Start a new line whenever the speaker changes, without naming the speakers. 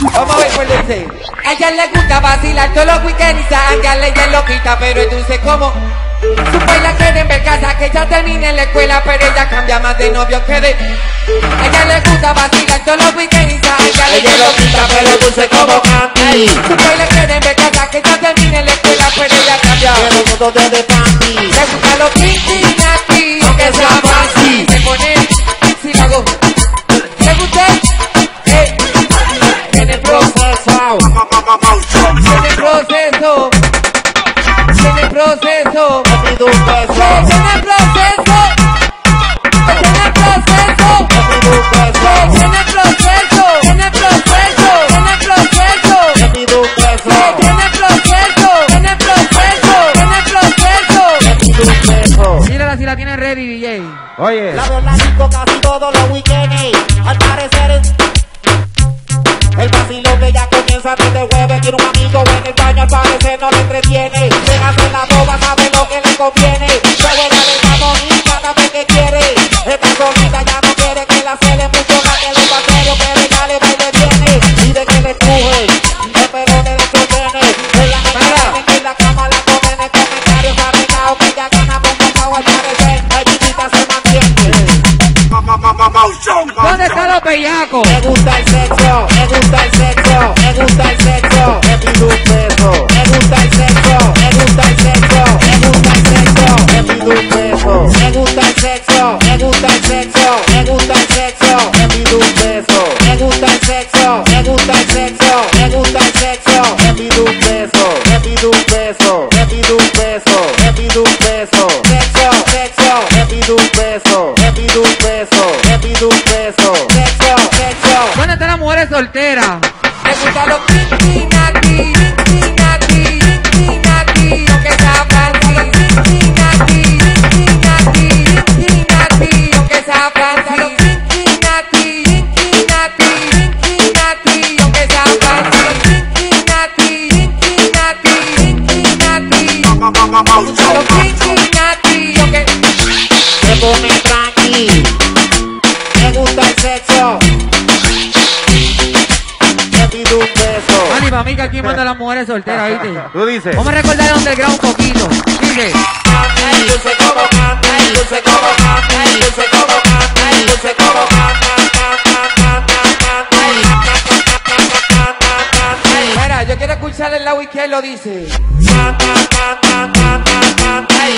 Vamos a ver. A ella le gusta vacilar todos los weekends y a ella le lo quita, pero es dulce como. Su la quiere ver casa que ya termine en la escuela, pero ella cambia más de novio que de. A ella le gusta vacilar todos los weekends y a ella le lo quita, pero es dulce como candy. Proceso.
Te pido un beso.
En el proceso. En el proceso.
Te pido un beso.
En el proceso. En el proceso. En el proceso.
Te pido un beso.
En el proceso. En el proceso. En el proceso. Mírala si la tiene ready, DJ.
Oye,
La veo en la disco casi todos los weekends. Al parecer es- el vacilo que ya comienza desde jueves. Quiere un amigo en el baño, al parecer no le entretiene. Gana al parecer. Chiquita se mantiene.
¿Dónde están los bellacos?
Me gusta el sexo, me gusta el sexo, me gusta el sexo, me pido un beso. Me gusta el sexo, me gusta el sexo, me gusta el sexo, me pido un beso. Me gusta el sexo, me gusta el sexo, me gusta el sexo, me pido un beso. Me gusta el sexo, me gusta el sexo, me gusta el sexo, me pido un beso. Beso, me pido un beso. Sexo, sexo.
¿Dónde están las mujeres solteras? Me gustan los
Pido un beso.
Mí que aquí manda las mujeres solteras, ¿viste?
tú dices.
Vamos a recordar el underground un poquito. Dice,
Ay, dulce como canta, ay, dulce como canta, ay, dulce como canta, ay, dulce como canta, canta, canta, canta, ay, canta, canta, ay,
mira, yo quiero escuchar el lado izquierdo, dice.
ay,